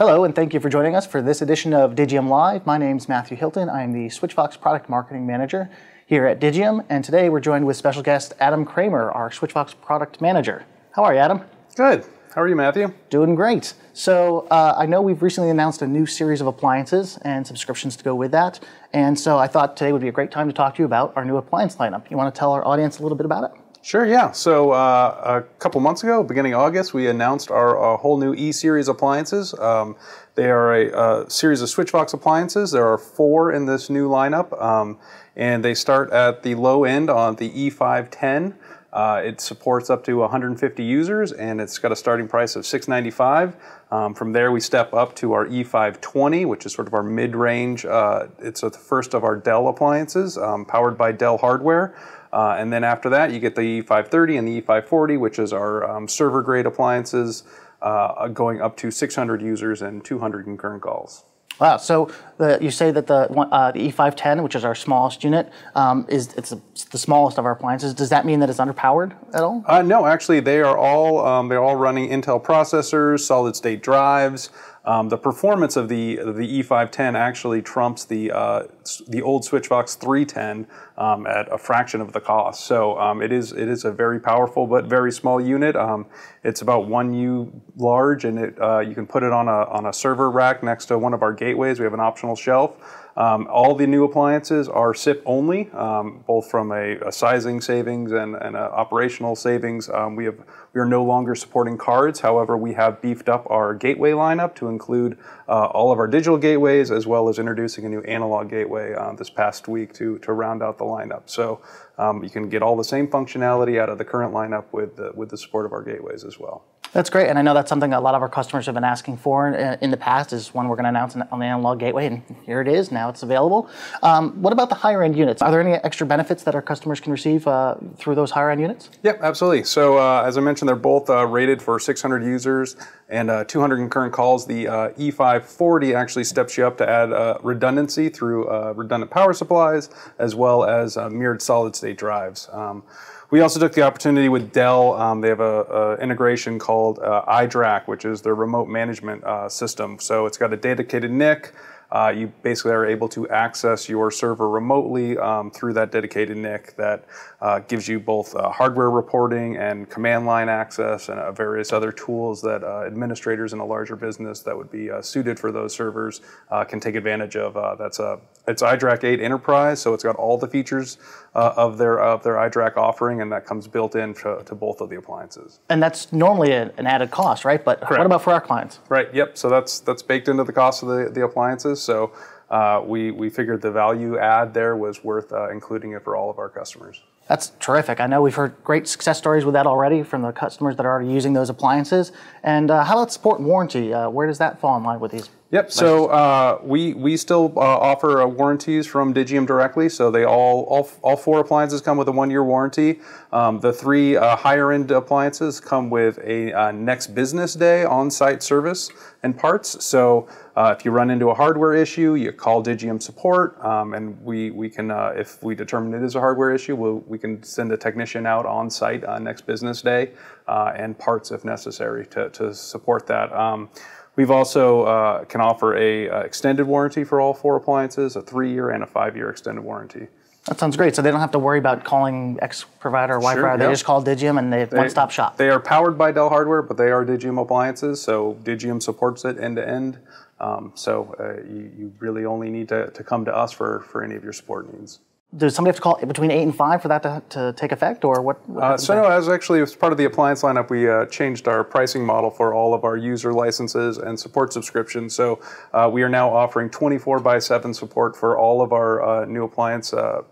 Hello, and thank you for joining us for this edition of Digium Live. My name is Matthew Hilton. I'm the Switchvox Product Marketing Manager here at Digium, and today we're joined with special guest Adam Kramer, our Switchvox Product Manager. How are you, Adam? Good. How are you, Matthew? Doing great. So uh, I know we've recently announced a new series of appliances and subscriptions to go with that, and so I thought today would be a great time to talk to you about our new appliance lineup. You want to tell our audience a little bit about it? Sure, yeah. So uh, a couple months ago, beginning August, we announced our, whole new E-Series appliances. Um, they are a, a, series of Switchvox appliances. There are four in this new lineup, um, and they start at the low end on the E510. Uh, it supports up to 150 users, and it's got a starting price of 695. Um, from there, we step up to our E520, which is sort of our mid-range. Uh, it's the first of our Dell appliances, um, powered by Dell hardware. Uh, and then after that, you get the E530 and the E540, which is our um, server grade appliances, uh, going up to 600 users and 200 concurrent calls. Wow. So the, you say that the, uh, the E510, which is our smallest unit, um, is it's the, smallest of our appliances. Does that mean that it's underpowered at all? Uh, no, actually, they are all um, they're all running Intel processors, solid state drives. Um, the performance of the the E510 actually trumps the uh, the old Switchvox 310 um, at a fraction of the cost. So um, it is it is a very powerful but very small unit. Um, it's about one U large, and it uh, you can put it on a on a server rack next to one of our gateways. We have an optional shelf. Um, all the new appliances are SIP only, um, both from a, a, sizing savings and, and operational savings. Um, we have we are no longer supporting cards. However, we have beefed up our gateway lineup to include uh, all of our digital gateways, as well as introducing a new analog gateway uh, this past week to to round out the lineup. So um, you can get all the same functionality out of the current lineup with the, with the support of our gateways as well. That's great, and I know that's something a lot of our customers have been asking for in the past. Is one we're going to announce on the analog gateway, and here it is. Now it's available. Um, what about the higher end units? Are there any extra benefits that our customers can receive uh, through those higher end units? Yep, absolutely. So uh, as I mentioned, they're both uh, rated for 600 users and uh, 200 concurrent calls. The uh, E540 actually steps you up to add uh, redundancy through redundant power supplies as well as mirrored solid state drives. Um, we also took the opportunity with Dell. Um, they have a, a, integration called uh, iDRAC, which is their remote management uh, system. So it's got a dedicated NIC. Uh, you basically are able to access your server remotely um, through that dedicated NIC that uh, gives you both uh, hardware reporting and command line access and uh, various other tools that uh, administrators in a larger business that would be uh, suited for those servers can take advantage of. that's a it's iDRAC 8 Enterprise, so it's got all the features of their of their iDRAC offering, and that comes built in to, to both of the appliances. And that's normally a, an added cost, right? But Correct. what about for our clients? Right. Yep. So that's that's baked into the cost of the, the appliances. So uh, we, we figured the value add there was worth uh, including it for all of our customers. That's terrific. I know we've heard great success stories with that already from the customers that are already using those appliances. And uh, how about support and warranty? Uh, where does that fall in line with these? Yep. So uh, we we still uh, offer uh, warranties from Digium directly. So they all all, all four appliances come with a one year warranty. Um, the three uh, higher end appliances come with a next business day on site service and parts. So uh, if you run into a hardware issue, you call Digium support, um, and we, we can, uh, if we determine it is a hardware issue, we'll, we can send a technician out on site uh, next business day uh, and parts if necessary to, to support that. Um, we've also uh, can offer a uh, extended warranty for all four appliances, a three-year and a five-year extended warranty. That sounds great. So they don't have to worry about calling X provider or Y sure, provider. They just call Digium and they have one-stop shop. They are powered by Dell hardware, but they are Digium appliances, so Digium supports it end to end. Um, so uh, you, you, really only need to, to come to us for, for any of your support needs. Does somebody have to call between eight and five for that to, to take effect, or what? what uh, so no, as actually as part of the appliance lineup, we uh, changed our pricing model for all of our user licenses and support subscriptions. So uh, we are now offering 24 by 7 support for all of our uh, new appliance uh, uh,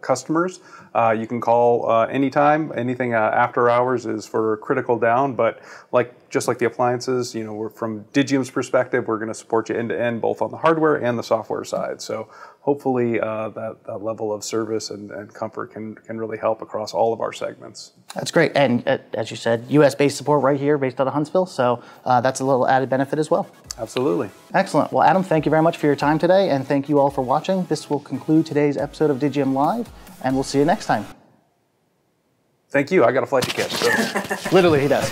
customers. Uh, you can call uh, anytime. Anything uh, after hours is for critical down. But like just like the appliances, you know, we're from Digium's perspective, we're going to support you end to end, both on the hardware and the software side. So hopefully uh, that, that, level of service and, and, comfort can, can really help across all of our segments. That's great. And uh, as you said, US based support right here based out of Huntsville. So uh, that's a little added benefit as well. Absolutely. Excellent. Well, Adam, thank you very much for your time today. And thank you all for watching. This will conclude today's episode of Digium Live. And we'll see you next time. Thank you. I got a flight to catch. So. Literally, he does.